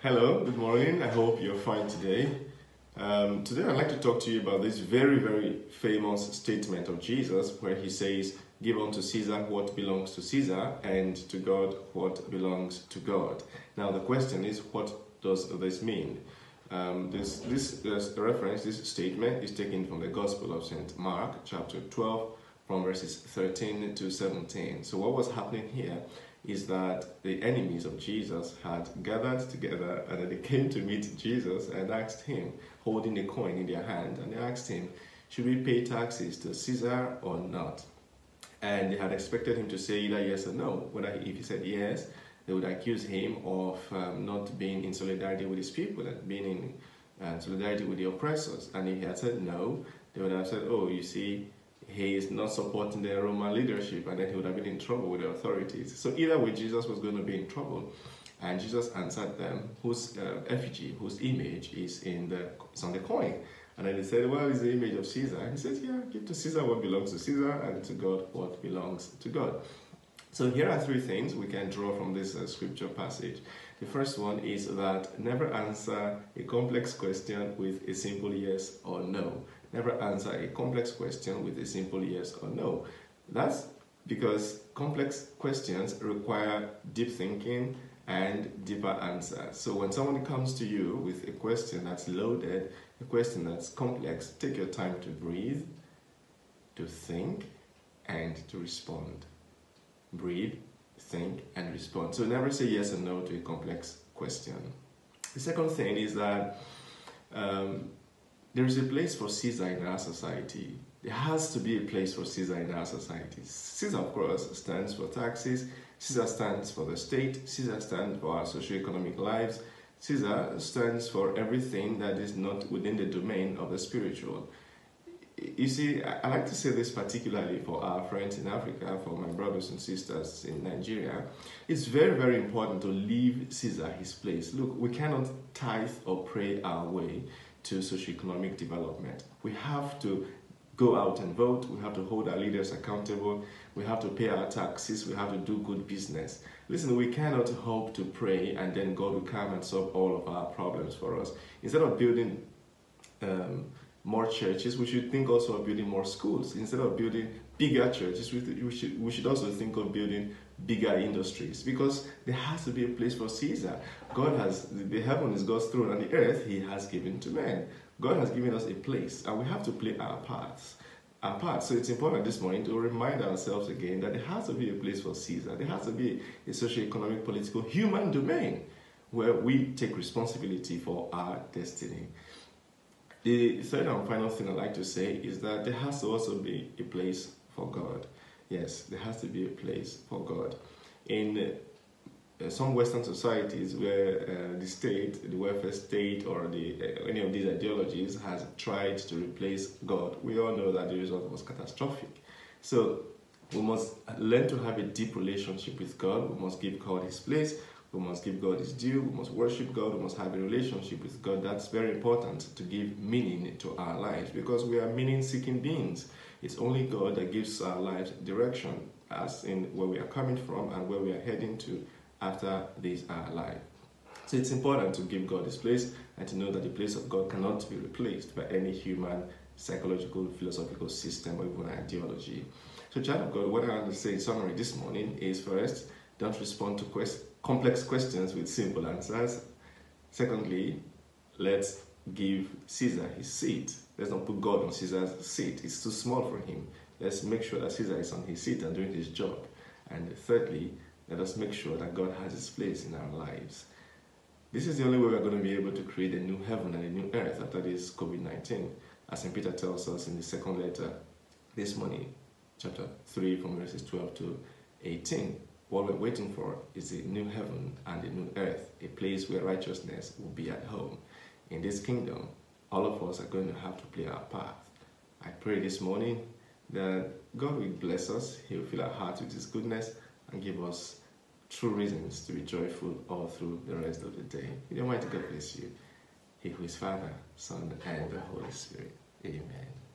Hello, good morning. I hope you're fine today. Um, today, I'd like to talk to you about this very, very famous statement of Jesus where he says, Give unto Caesar what belongs to Caesar, and to God what belongs to God. Now, the question is, what does this mean? Um, this, this, this reference, this statement is taken from the Gospel of St. Mark, chapter 12, from verses 13 to 17. So, what was happening here is that the enemies of Jesus had gathered together and they came to meet Jesus and asked him, holding a coin in their hand, and they asked him, Should we pay taxes to Caesar or not? And they had expected him to say either yes or no. Whether if he said yes, they would accuse him of um, not being in solidarity with his people and being in uh, solidarity with the oppressors. And if he had said no, they would have said, Oh, you see, he is not supporting the Roman leadership, and then he would have been in trouble with the authorities. So either way, Jesus was going to be in trouble. And Jesus answered them, whose uh, effigy, whose image is in the is on the coin. And then they said, Well, it's the image of Caesar. And he said, Yeah, give to Caesar what belongs to Caesar, and to God what belongs to God. So here are three things we can draw from this uh, scripture passage. The first one is that never answer a complex question with a simple yes or no. Never answer a complex question with a simple yes or no. That's because complex questions require deep thinking and deeper answers. So when someone comes to you with a question that's loaded, a question that's complex, take your time to breathe, to think, and to respond. Breathe, think, and respond. So never say yes or no to a complex question. The second thing is that um, there is a place for Caesar in our society. There has to be a place for Caesar in our society. Caesar, of course, stands for taxes. Caesar stands for the state. Caesar stands for our socio-economic lives. Caesar stands for everything that is not within the domain of the spiritual. You see, I like to say this particularly for our friends in Africa, for my brothers and sisters in Nigeria. It's very, very important to leave Caesar his place. Look, we cannot tithe or pray our way to socioeconomic development. We have to go out and vote. We have to hold our leaders accountable. We have to pay our taxes. We have to do good business. Listen, we cannot hope to pray and then God will come and solve all of our problems for us. Instead of building um, more churches, we should think also of building more schools. Instead of building bigger churches, we, should, we should also think of building bigger industries because there has to be a place for Caesar. God has, the heaven is God's throne and the earth he has given to men. God has given us a place and we have to play our parts. Our part. So it's important this morning to remind ourselves again that there has to be a place for Caesar. There has to be a socio-economic, political, human domain where we take responsibility for our destiny. The third and final thing I'd like to say is that there has to also be a place for God. Yes, there has to be a place for God. In uh, some Western societies where uh, the state, the welfare state, or the, uh, any of these ideologies has tried to replace God, we all know that the result was catastrophic. So we must learn to have a deep relationship with God. We must give God His place. We must give God His due. We must worship God. We must have a relationship with God. That's very important to give meaning to our lives because we are meaning seeking beings. It's only God that gives our lives direction, as in where we are coming from and where we are heading to after this our life. So it's important to give God His place and to know that the place of God cannot be replaced by any human psychological, philosophical system or even ideology. So, child of God, what I want to say in summary this morning is first, don't respond to quest- complex questions with simple answers. Secondly, let's give Caesar his seat. Let's not put God on Caesar's seat. It's too small for him. Let's make sure that Caesar is on his seat and doing his job. And thirdly, let us make sure that God has his place in our lives. This is the only way we're going to be able to create a new heaven and a new earth after this COVID 19, as St. Peter tells us in the second letter this morning, chapter 3, from verses 12 to 18. What we're waiting for is a new heaven and a new earth, a place where righteousness will be at home. In this kingdom, all of us are going to have to play our part. I pray this morning that God will bless us, He will fill our hearts with His goodness and give us true reasons to be joyful all through the rest of the day. The Almighty God bless you. He who is Father, Son, and the Holy Spirit. Amen.